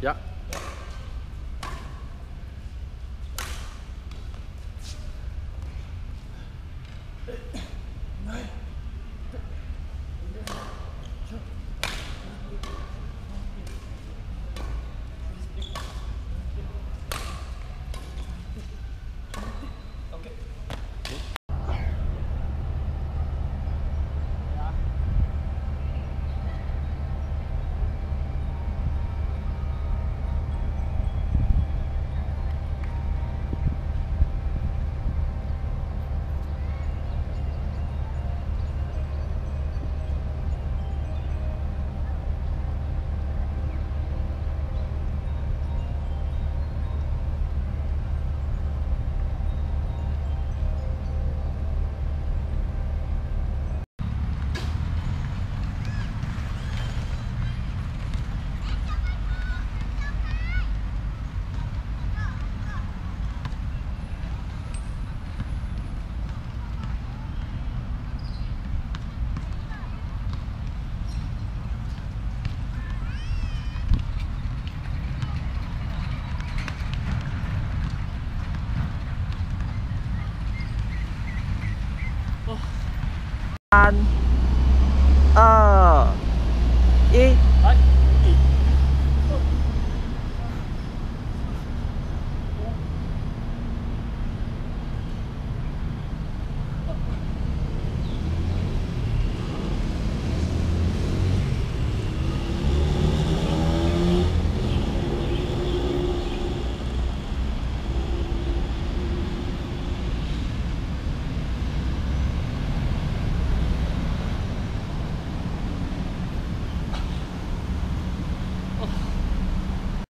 Ja. 어. 안, 어,